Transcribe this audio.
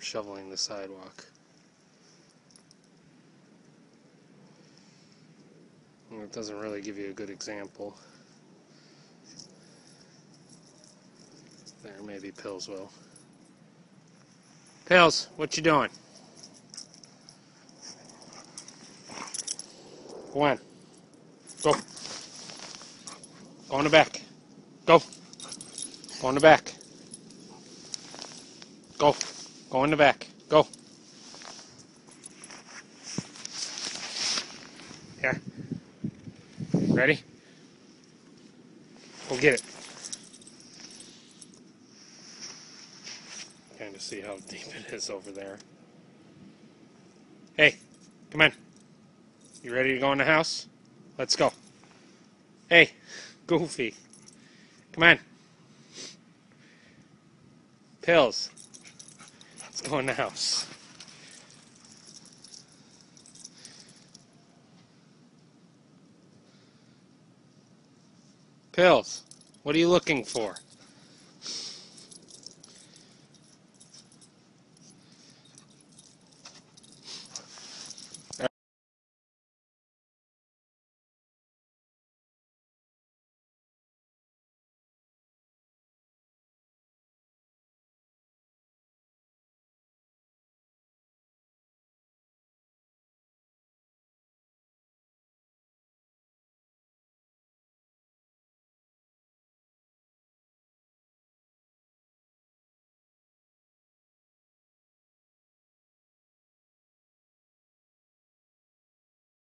shoveling the sidewalk. Well, it doesn't really give you a good example. There, maybe Pils will. Pils, what you doing? Go on. Go. Go in the back. Go. Go in the back. Go. Go in the back. Go. Here. Ready? Go get it. Kind of see how deep it is over there. Hey, come on. You ready to go in the house? Let's go. Hey, Goofy. Come on. Pils. Go in the house. Pils. What are you looking for?